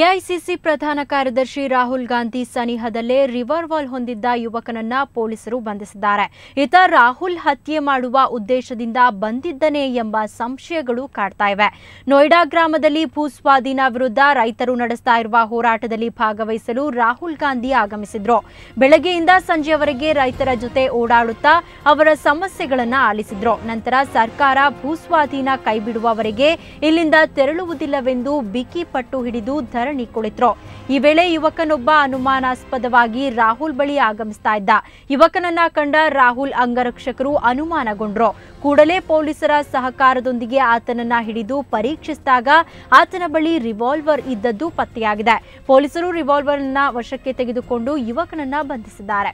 AICC ಪ್ರಧಾನ ಕಾರ್ಯದರ್ಶಿ ರಾಹುಲ್ ಗಾಂಧಿ ಸನಿಹದಲ್ಲೇ ರಿವರ್ವಾಲ್ ಹೊಂದಿದ್ದ ಯುವಕನನ್ನ ಪೊಲೀಸರು ಬಂಧಿಸಿದ್ದಾರೆ. ಈತ ರಾಹುಲ್ ಹತ್ಯೆ ಮಾಡುವ ಉದ್ದೇಶದಿಂದ ಬಂದಿದ್ದನೇ ಎಂಬ ಸಂಶಯಗಳು ಕಾಡ್ತಾ ಇವೆ. ನೋಯ್ಡಾ ಗ್ರಾಮದಲ್ಲಿ ಭೂಸ್ವಾಧೀನ ವಿರುದ್ಧ ರೈತರು ನಡೆಸ್ತಾ ಇರುವ ಹೋರಾಟದಲ್ಲಿ ಭಾಗವಹಿಸಲು ರಾಹುಲ್ ಗಾಂಧಿ ಆಗಮಿಸಿದ್ರು. ಬೆಳಗ್ಗೆಯಿಂದ ಸಂಜೆಯವರೆಗೆ ರೈತರ ಜೊತೆ ಓಡಾಡುತ್ತಾ ಅವರ ಸಮಸ್ಯೆಗಳನ್ನು ಆಲಿಸಿದ್ರು. ನಂತರ ಸರ್ಕಾರ ಭೂಸ್ವಾಧೀನ ಕೈಬಿಡುವವರೆಗೆ ಇಲ್ಲಿಂದ ತೆರಳುವುದಿಲ್ಲವೆಂದು ಬಿಕ್ಕಿ ಪಟ್ಟು ಹಿಡಿದು ಧರಣಿ ಕುಳಿತರು. ಈ ವೇಳೆ ಯುವಕನೊಬ್ಬ ಅನುಮಾನಾಸ್ಪದವಾಗಿ ರಾಹುಲ್ ಬಳಿ ಆಗಮಿಸ್ತಾ ಇದ್ದ. ಯುವಕನನ್ನ ಕಂಡ ರಾಹುಲ್ ಅಂಗರಕ್ಷಕರು ಅನುಮಾನಗೊಂಡ್ರು. ಕೂಡಲೇ ಪೊಲೀಸರ ಸಹಕಾರದೊಂದಿಗೆ ಆತನನ್ನ ಹಿಡಿದು ಪರೀಕ್ಷಿಸಿದಾಗ ಆತನ ಬಳಿ ರಿವಾಲ್ವರ್ ಇದ್ದದ್ದು ಪತ್ತೆಯಾಗಿದೆ. ಪೊಲೀಸರು ರಿವಾಲ್ವರ್ ಅನ್ನ ವಶಕ್ಕೆ ತೆಗೆದುಕೊಂಡು ಯುವಕನನ್ನ ಬಂಧಿಸಿದ್ದಾರೆ.